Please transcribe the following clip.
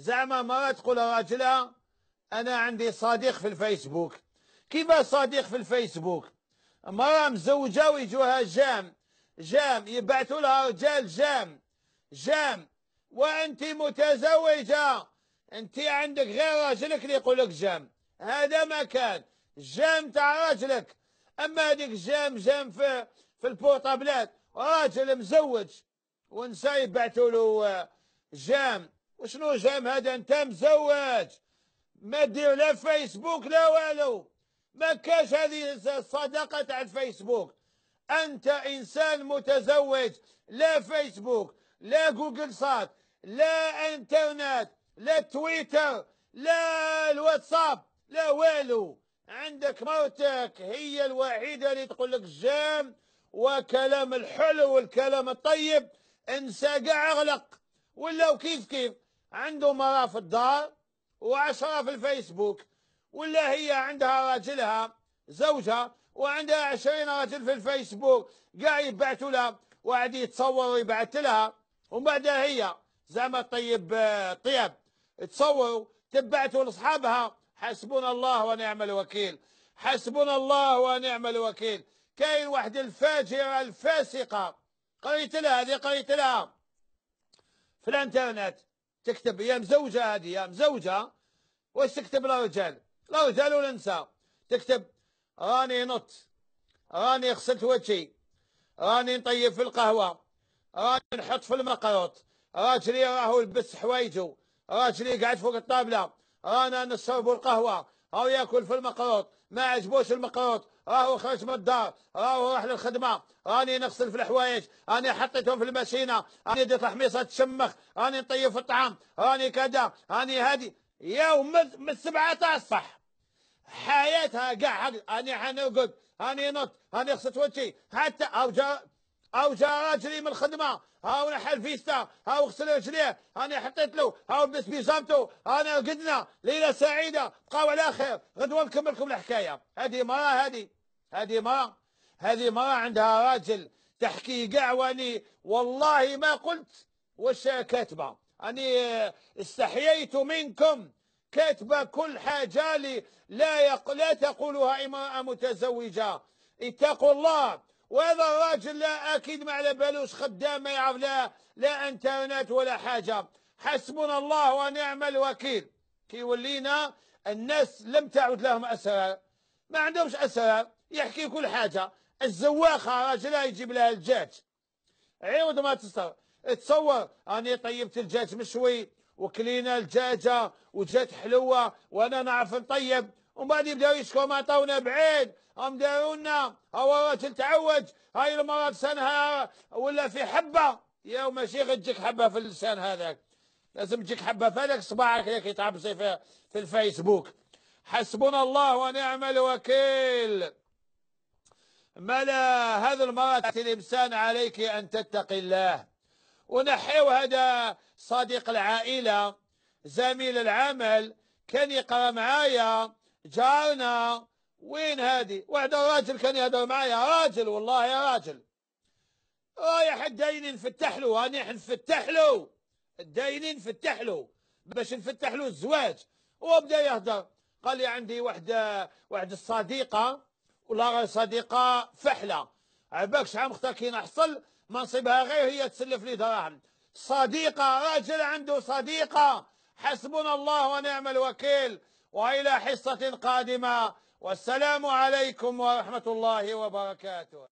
زعما مرة تقول راجلها أنا عندي صديق في الفيسبوك. كيف صديق في الفيسبوك؟ مرة مزوجة ويجوها j'aime. j'aime يبعثوا لها رجال j'aime. j'aime. وأنت متزوجة. أنت عندك غير راجلك اللي يقول لك j'aime. هذا ما كان. j'aime تاع راجلك. أما هذيك j'aime j'aime في في البورطابلات. راجل مزوج. ونساء يبعثوا له j'aime. وشنو j'aime هذا؟ انت مزوج. ما دير لا فيسبوك لا والو. ما كاش هذه الصداقه تاع الفيسبوك. انت انسان متزوج. لا فيسبوك لا جوجل سات لا انترنت لا تويتر لا الواتساب لا والو. عندك مرتك هي الوحيدة اللي تقول لك j'aime وكلام الحلو والكلام الطيب. انسى كاع أغلق. ولا كيف كيف؟ عنده مرأة في الدار وعشرة في الفيسبوك ولا هي عندها راجلها زوجها وعندها عشرين راجل في الفيسبوك قاعد يبعثوا لها وقاعد يتصور ويبعث لها. ومن بعدها هي زعما طيب طيب تصوروا تبعثوا لأصحابها. حسبنا الله ونعم الوكيل. حسبنا الله ونعم الوكيل. كاين واحد الفاجره الفاسقة. قريت لها هذه قريت لها في الانترنت. تكتب يا مزوجة هذه يا مزوجة. واش تكتب لا رجال لا رجال ولا نساء تكتب راني نط راني غسلت وجهي راني نطيب في القهوة راني نحط في المقروط راجلي راهو لبس حوايجو راجلي قاعد فوق الطابلة. رانا نشرب القهوة. راهو يأكل في المقروط ما عجبوش المقروط راهو خرج من الدار. راهو راح للخدمة. راني نغسل في الحوايج. راني حطيتهم في الماشينة. راني درت الحميصه تشمخ راني نطيب في الطعام. راني كذا. راني هادي يوم من تاع الصح حياتها كاع راني حنرقد راني نط. راني غسلت وجهي. حتى أو جا أو جا راجلي من الخدمة هاو نحل فيستا هاو غسل رجليه أنا حطيت له هاو لبس بيجامته انا رقدنا ليلة سعيدة بقاو على خير غدوة نكمل لكم الحكاية. هذه مراه هذه هذه مراه هذه مراه عندها راجل تحكي كاع واني والله ما قلت واش كاتبة. أني استحييت منكم كاتبة كل حاجة لي لا يق... لا تقولها امرأة متزوجة. اتقوا الله وهذا الراجل لا أكيد ما على بالوش خدام ما يعرف لا لا إنترنت ولا حاجة. حسبنا الله ونعم الوكيل. كي ولينا الناس لم تعد لهم اسرار ما عندهمش اسرار يحكي كل حاجة. الزواخة راجلها يجيب لها الدجاج عوض ما تصور تصور أني طيبت الدجاج مشوي وكلينا الدجاجه وجات حلوة وأنا نعرف نطيب. ومن بعد يبداو يشكوا ما عطاونا بعيد. هم دارونا هو راجل تعوج هاي المرض سنها ولا في حبة. يا ماشي غير تجيك حبة في اللسان هذاك. لازم تجيك حبة في هذاك صباعك هيك يتعبسي في, في الفيسبوك. حسبنا الله ونعم الوكيل. ملا هذا المرأة الإنسان عليك أن تتقي الله. ونحيو هذا صديق العائلة. زميل العمل. كان يقرأ معايا. جارنا وين هادي واحد راجل كان يهضر معايا. راجل والله يا راجل. رايح الداين نفتح له. راني نفتح له. الداينين نفتح له. باش نفتح له الزواج. وبدا يهضر قال لي عندي واحدة واحد الصديقة والله صديقة فحلة. عباك شحال مختار كي نحصل؟ منصبها غير هي تسلف لي دراهم. صديقة راجل عنده صديقة. حسبنا الله ونعم الوكيل. وإلى حصة قادمة والسلام عليكم ورحمة الله وبركاته.